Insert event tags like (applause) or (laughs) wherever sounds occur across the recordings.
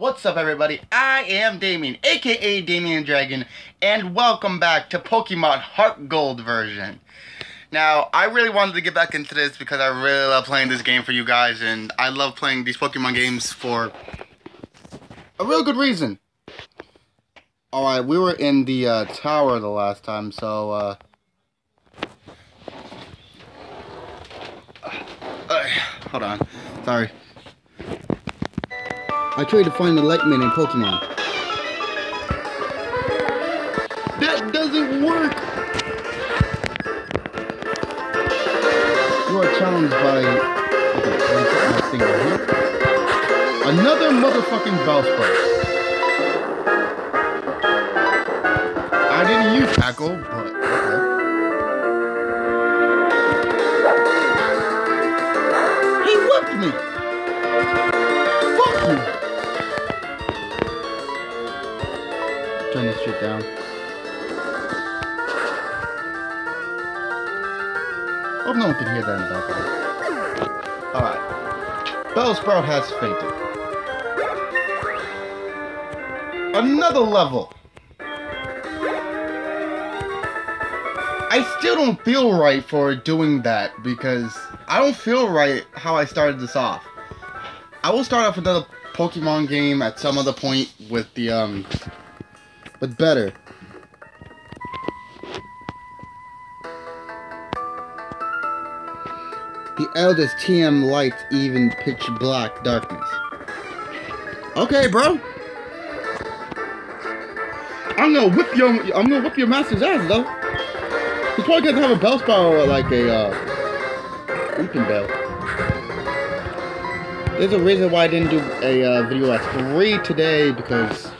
What's up everybody? I am Damien, aka Damien Dragon, and welcome back to Pokemon Heart Gold version. Now, I really wanted to get back into this because I really love playing this game for you guys, and I love playing these Pokemon games for a real good reason. Alright, we were in the uh, tower the last time, so, uh... (sighs) uh hold on. Sorry. I tried to find the Lightman in Pokemon. That doesn't work! You are challenged by... Okay, right. Another motherfucking Bellsprout. I didn't use Tackle, but shit down. Hope no one can hear that in the background. Alright. Bellsprout has fainted. Another level! I still don't feel right for doing that because I don't feel right how I started this off. I will start off another Pokemon game at some other point with the, um, but better. The eldest TM lights even pitch black darkness. Okay, bro. I'm gonna whip your I'm gonna whip your master's ass though. He's probably gonna have a Bellsprout or like a uh Bell. There's a reason why I didn't do a uh, video at 3 today because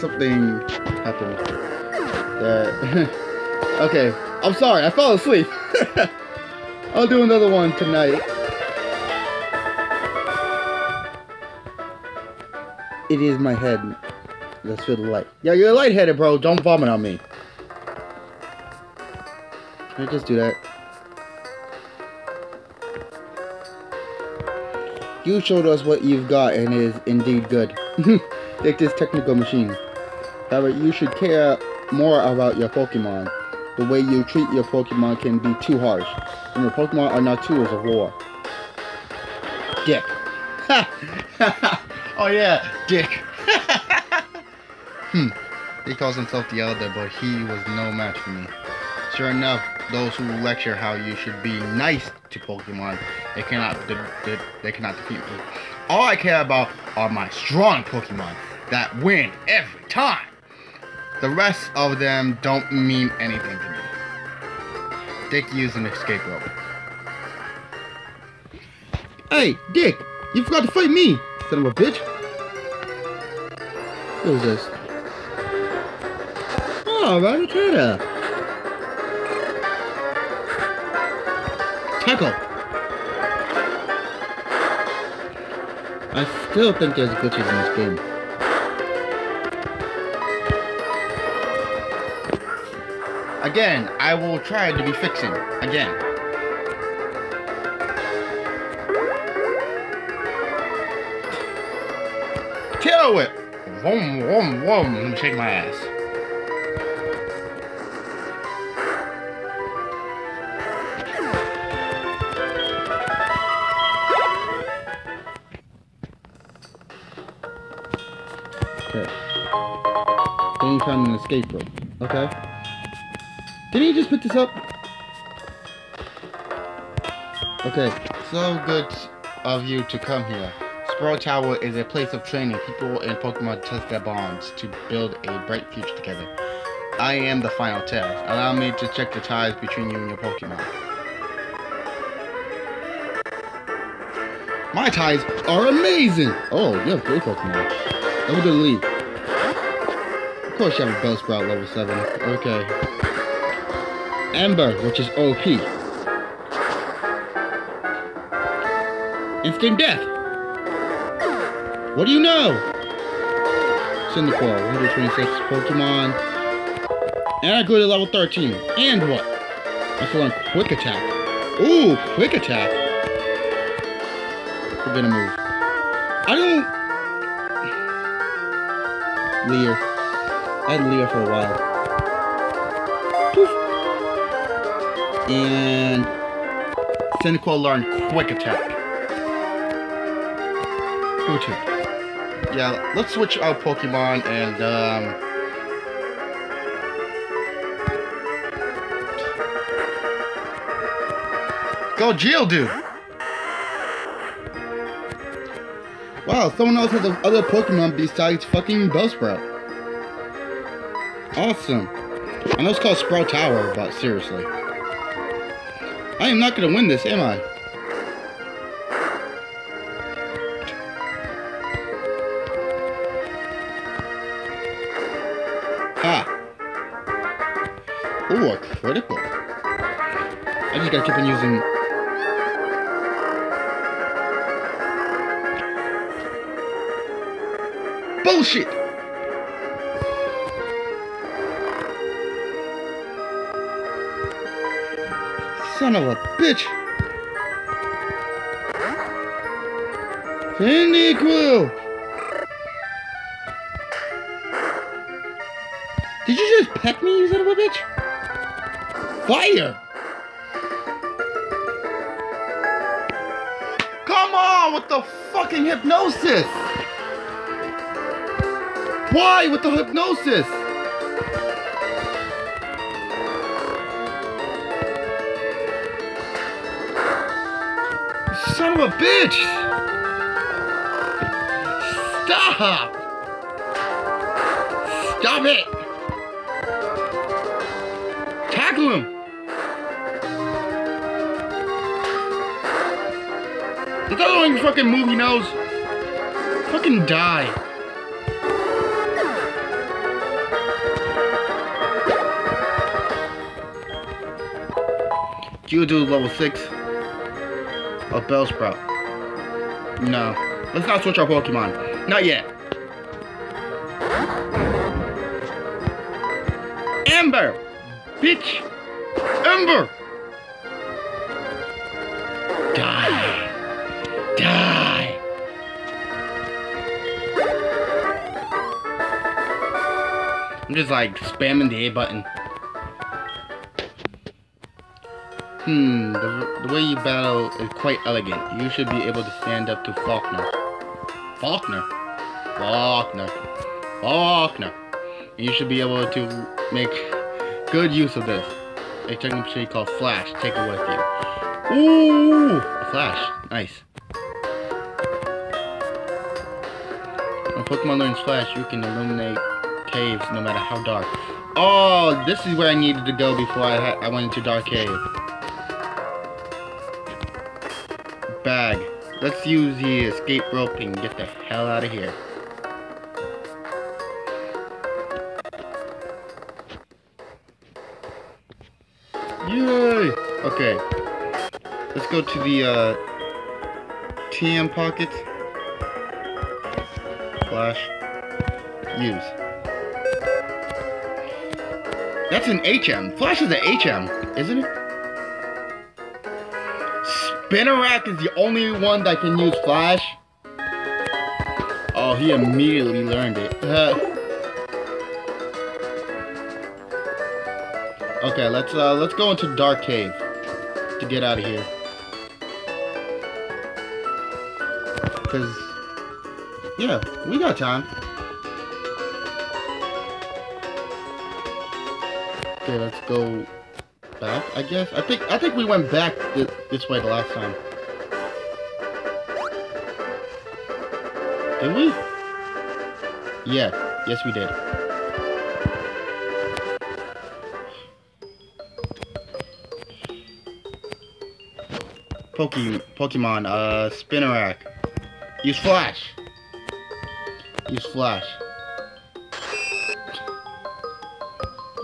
something happened. That (laughs) okay, I'm sorry, I fell asleep. (laughs) I'll do another one tonight. It is my head. Let's feel the light. Yeah, you're lightheaded, bro. Don't vomit on me. Can I just do that? You showed us what you've got and it is indeed good. (laughs) Take this technical machine. However, you should care more about your Pokemon. The way you treat your Pokemon can be too harsh. And your Pokemon are not tools of war. Dick. (laughs) oh yeah, Dick. (laughs) hmm. He calls himself the Elder, but he was no match for me. Sure enough, those who lecture how you should be nice to Pokemon, they cannot de de they cannot defeat me. All I care about are my strong Pokemon that win every time. The rest of them don't mean anything to me. Dick used an escape rope. Hey, Dick, you forgot to fight me, son of a bitch. What is this? Oh, Rattata. Tackle. I still think there's glitches in this game. Again, I will try to be fixing. Again. Whoom, whoom, whoom. Let me shake my ass. Escape rope. Okay. Did he just pick this up? Okay, so good of you to come here. Sprout Tower is a place of training. People and Pokemon test their bonds to build a bright future together. I am the final test. Allow me to check the ties between you and your Pokemon. My ties are amazing! Oh, you have great Pokemon. Lead. Of course you have a Bellsprout level 7. Okay. Ember, which is OP. Instant death. What do you know? Cyndaquil, 126 Pokemon. And I go to level 13. And what? I can learn Quick Attack. Ooh, Quick Attack. We're gonna move. I don't Leer. I had Leer for a while. Poof. And Cyndaquil learned Quick Attack. Go to. Yeah, let's switch out Pokemon and um. Go Geodude! Wow, someone else has other Pokemon besides fucking Bellsprout. Awesome. I know it's called Sprout Tower, but seriously. I am not gonna win this, am I? Ha! Ooh, a critical. I just gotta keep on using Bullshit! Son of a bitch! Cyndaquil! Did you just peck me, you son of a bitch? Fire! Come on with the fucking hypnosis! Why with the hypnosis? Son of a bitch! Stop! Stop it! Tackle him! Is that the only fucking move he knows? Fucking die. Geodude level 6 of Bellsprout. No. Let's not switch our Pokemon. Not yet. Amber! Bitch! Ember! Die! Die! I'm just like spamming the A button. Hmm, the, the way you battle is quite elegant. You should be able to stand up to Falkner. Falkner? Falkner. Falkner. You should be able to make good use of this. A technology called Flash. Take it with you. Ooh! A Flash. Nice. When Pokemon learns Flash, you can illuminate caves no matter how dark. Oh, this is where I needed to go before I, I went into Dark Cave. Bag. Let's use the escape rope and get the hell out of here. Yay! Okay. Let's go to the uh, TM pocket. Flash. Use. That's an HM. Flash is an HM, isn't it? Spinarak is the only one that can use Flash. Oh, he immediately learned it. okay, let's uh, let's go into Dark Cave to get out of here. Cause yeah, we got time. Okay, let's go back, I guess. I think I think we went back this way the last time. Did we? Yeah. Yes, we did. Poke Pokemon, uh, Spinarak. Use Flash. Use Flash.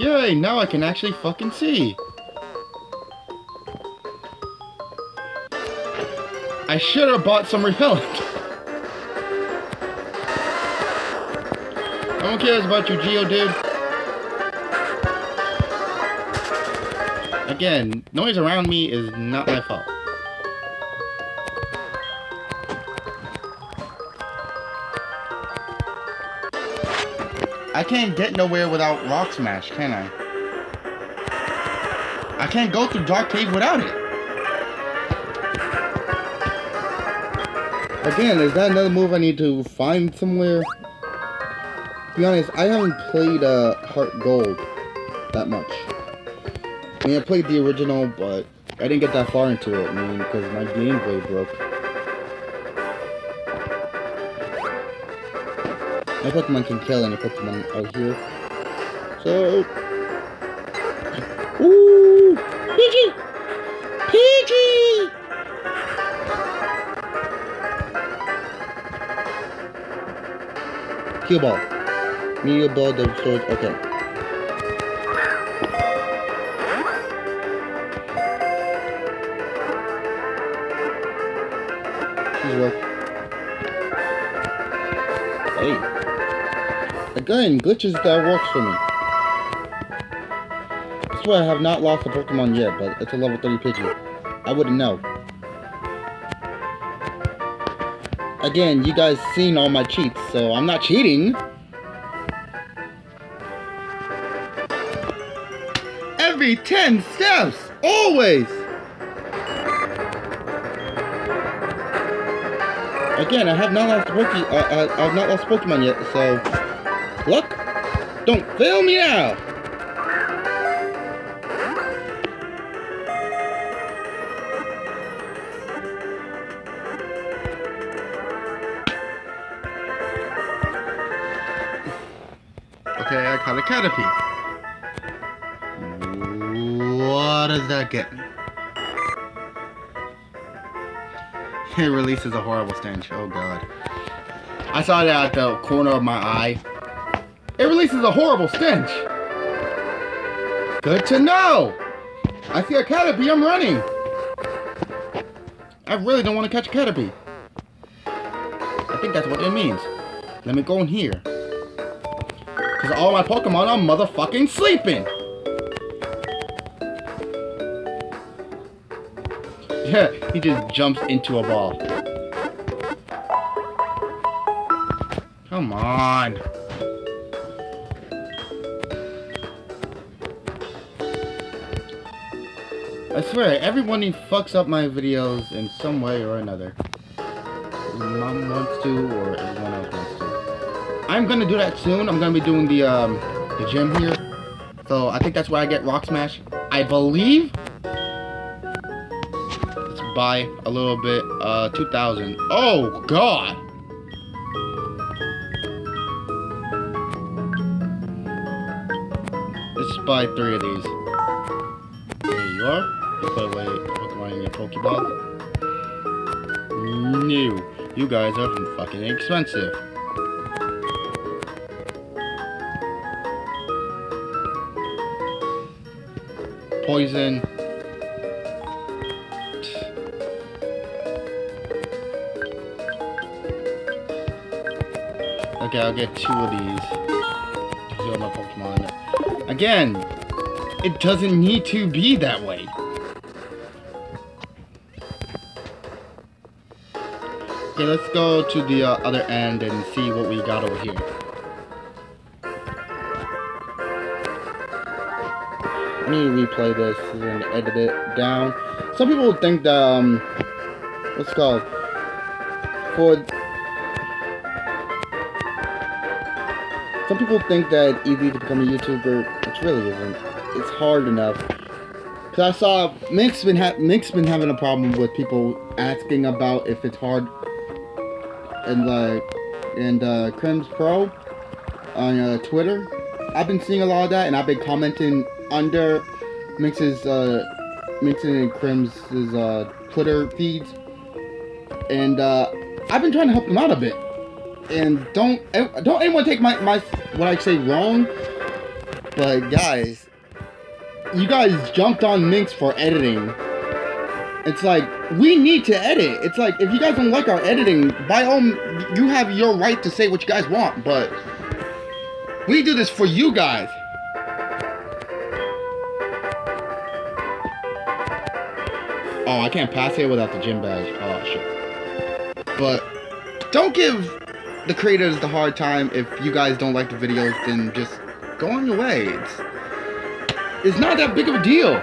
Yay, now I can actually fucking see. I should have bought some repellent. don't care about you, Geodude. Again, noise around me is not my fault. I can't get nowhere without Rock Smash, can I? I can't go through Dark Cave without it. Again, is that another move I need to find somewhere? To be honest, I haven't played uh, Heart Gold that much. I mean, I played the original, but I didn't get that far into it, I mean, because my Game Boy broke. My Pokemon can kill any Pokemon out here. So... Heal Ball. Meteor Ball, the sword, okay. Work. Hey. Again, glitches that works for me. That's why I have not lost a Pokemon yet, but it's a level 30 Pidgey. I wouldn't know. Again, you guys seen all my cheats, so I'm not cheating. Every 10 steps! Always! Again, I have not lost a Poke uh, uh, I've not lost Pokemon yet, so luck, don't fail me now. A Caterpie. What does that get me? (laughs) It releases a horrible stench. Oh god. I saw that at the corner of my eye. It releases a horrible stench. Good to know. I see a Caterpie, I'm running. I really don't want to catch a Caterpie. I think that's what it means. Let me go in here. Because all my Pokemon are motherfucking sleeping. Yeah, he just jumps into a ball. Come on. I swear, everyone fucks up my videos in some way or another. Mom wants to, or everyone else. I'm gonna do that soon. I'm gonna be doing the um the gym here. So I think that's where I get Rock Smash. I believe by a little bit. Uh, 2,000. Oh, God! Let's buy three of these. There you are. Put away Pokemon in your Pokeball. No. You guys are fucking expensive. Poison. Okay, I'll get two of these heal my Pokemon. Again, it doesn't need to be that way. Okay, let's go to the uh, other end and see what we got over here. Need replay this and edit it down. Some people think that, um, what's called? For Some people think that it's easy to become a YouTuber. It really isn't. It's hard enough. Cause I saw Mink's been ha Mink's been having a problem with people asking about if it's hard. And like, and uh, Crims Pro on uh, Twitter, I've been seeing a lot of that, and I've been commenting under Minx's uh, Mix and Crim's uh, Twitter feeds, and uh, I've been trying to help them out a bit and don't don't anyone take my my what I say wrong. But guys, you guys jumped on Minx for editing. It's like we need to edit. It's like if you guys don't like our editing, by all you have your right to say what you guys want, but we do this for you guys. Oh, I can't pass here without the gym badge. Oh shit. But don't give the creators the hard time. If you guys don't like the videos, then just go on your way. It's it's not that big of a deal.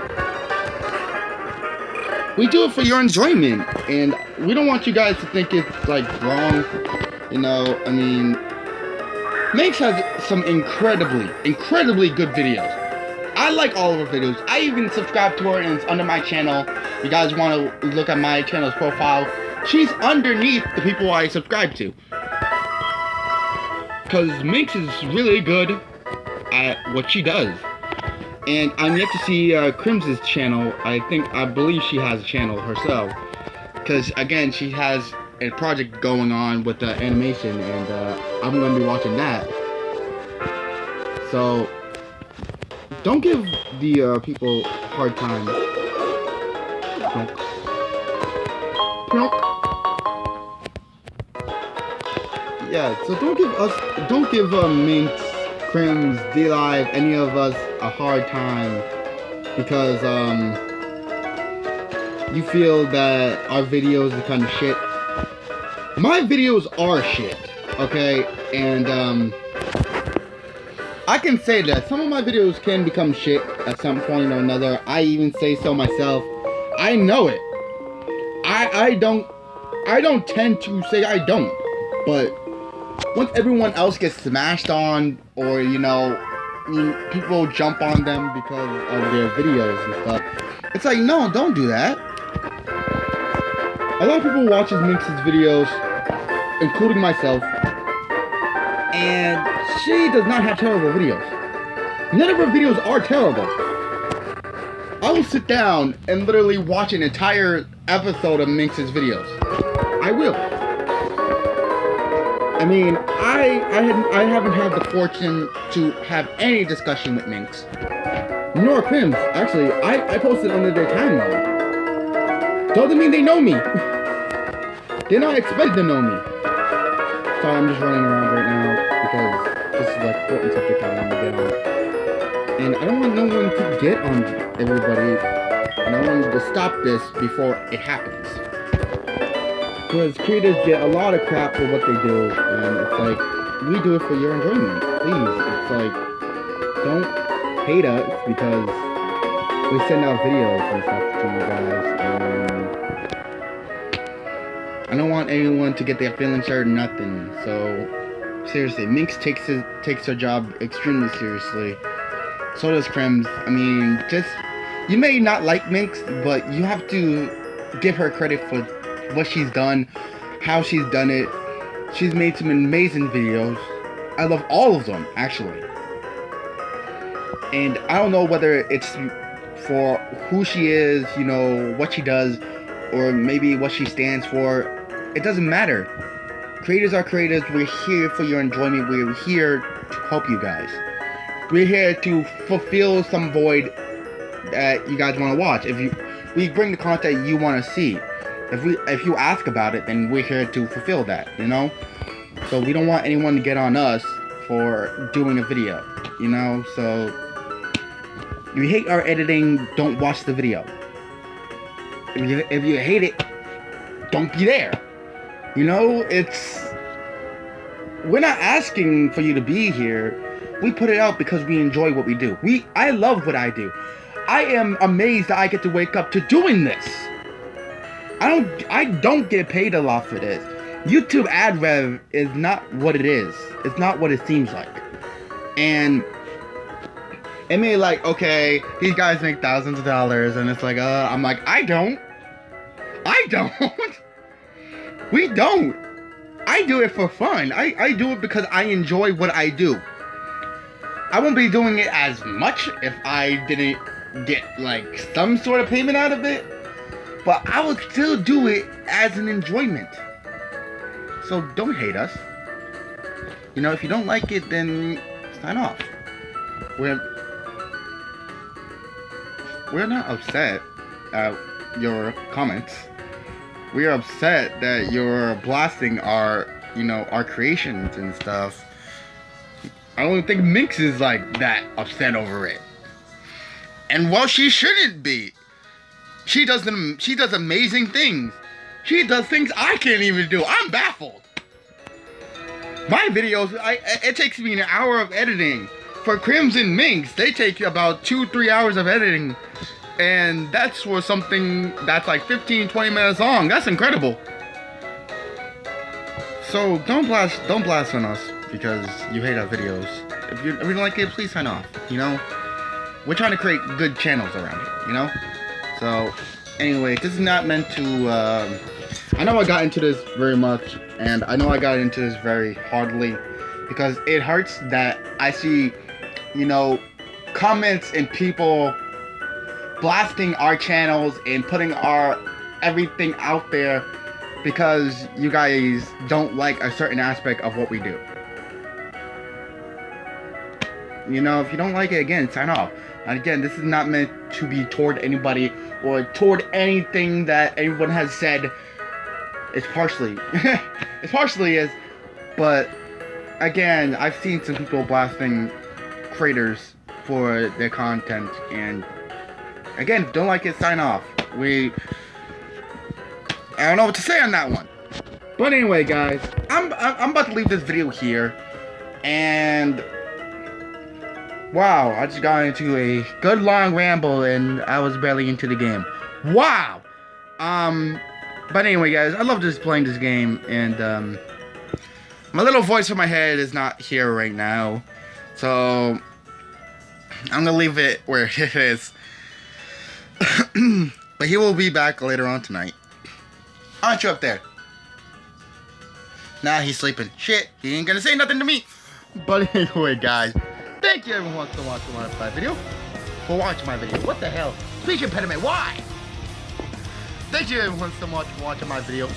We do it for your enjoyment, and we don't want you guys to think it's like wrong. You know, I mean, Minx has some incredibly, incredibly good videos. I like all of her videos. I even subscribe to her, and it's under my channel. You guys want to look at my channel's profile? She's underneath the people I subscribe to. Because Minx is really good at what she does. And I'm yet to see uh, Crims's channel. I think, I believe she has a channel herself. Because, again, she has a project going on with the animation, and uh, I'm going to be watching that. So, don't give the uh, people hard time. Yeah, so don't give us, don't give uh, Minx, Crims, D-Live, any of us a hard time because um, you feel that our videos are kind of shit. My videos are shit, okay? And um, I can say that some of my videos can become shit at some point or another. I even say so myself. I know it. I I don't I don't tend to say I don't, but once everyone else gets smashed on or you know people jump on them because of their videos and stuff, it's like no, don't do that. A lot of people watches Minx's videos, including myself, and she does not have terrible videos. None of her videos are terrible. I will sit down and literally watch an entire episode of Minx's videos. I will. I mean, I I had I haven't had the fortune to have any discussion with Minx. Nor Crims. Actually, I, I posted under their timeline. Doesn't mean they know me. (laughs) They're not expected to know me. Sorry, I'm just running around right now because this is like important subject I want to get on. And I don't want no one to get on everybody. And I want to stop this before it happens. Because creators get a lot of crap for what they do, and it's like, we do it for your enjoyment. Please, it's like, don't hate us because we send out videos and stuff to you guys, and I don't want anyone to get their feelings hurt or nothing. So seriously, Minx takes his, takes her job extremely seriously. So does Crims. I mean, just you may not like Minx, but you have to give her credit for what she's done, how she's done it. She's made some amazing videos. I love all of them, actually. And I don't know whether it's for who she is, you know, what she does, or maybe what she stands for. It doesn't matter. Creators are creators. We're here for your enjoyment. We're here to help you guys. We're here to fulfill some void that you guys want to watch. If you, we bring the content you want to see. If we, if you ask about it, then we're here to fulfill that. You know. So we don't want anyone to get on us for doing a video. You know. So if you hate our editing, don't watch the video. If you, if you hate it, don't be there. You know, it's we're not asking for you to be here. We put it out because we enjoy what we do. We I love what I do. I am amazed that I get to wake up to doing this. I don't I don't get paid a lot for this. YouTube ad rev is not what it is. It's not what it seems like. And it may like, okay, these guys make thousands of dollars and it's like, uh, I'm like, I don't. I don't. (laughs) we don't. I do it for fun. I, I do it because I enjoy what I do. I won't be doing it as much if I didn't get like some sort of payment out of it. But I would still do it as an enjoyment. So don't hate us. You know, if you don't like it, then sign off. We're we're not upset at your comments. We are upset that you're blasting our, you know, our creations and stuff. I don't think Minx is like that upset over it. And well, she shouldn't be. She does them. She does amazing things. She does things I can't even do. I'm baffled. My videos, I it takes me an hour of editing. For Crimson Minx, they take about two, three hours of editing. And that's for something that's like 15, 20 minutes long. That's incredible. So don't blast don't blast on us because you hate our videos. If you, if you don't like it, please sign off. You know? We're trying to create good channels around here, you know? So anyway, this is not meant to uh, I know I got into this very much and I know I got into this very hardly because it hurts that I see, you know, comments and people blasting our channels and putting our everything out there because you guys don't like a certain aspect of what we do. You know, if you don't like it, again, sign off. And again, this is not meant to be toward anybody or toward anything that anyone has said. It's partially, (laughs) it's partially is, but again, I've seen some people blasting creators for their content, and again, don't like it, sign off. We I don't know what to say on that one. But anyway, guys, I'm I'm about to leave this video here, and wow, I just got into a good long ramble, and I was barely into the game. Wow. Um, but anyway, guys, I love just playing this game, and um, my little voice in my head is not here right now, so I'm gonna leave it where (laughs) it is. But he will be back later on tonight. Aren't you up there? Nah, he's sleeping. Shit, he ain't gonna say nothing to me. But anyway, guys, thank you everyone for watching my video. For watching my video. What the hell? Speech impediment, why? Thank you everyone so much for watching my video.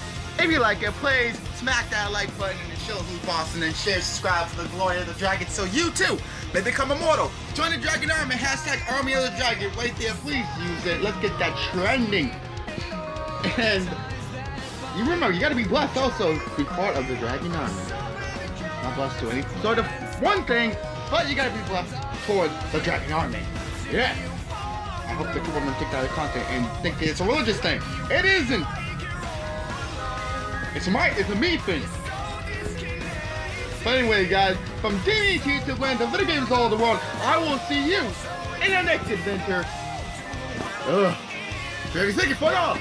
If you like it, please smack that like button and show who's boss and share, subscribe for the glory of the dragon so you too may become immortal. Join the Dragon Army, hashtag Army of the Dragon right there. Please use it. Let's get that trending. And you remember, you gotta be blessed also to be part of the Dragon Army. Not blessed to any sort of one thing, but you gotta be blessed toward the Dragon Army. Yeah. I hope the people don't take that content and think it's a religious thing. It isn't. It's a my, it's a me thing. But anyway, guys, from DDT to Gwen to video games all the world, I will see you in the next adventure. Ugh. Very second for y'all.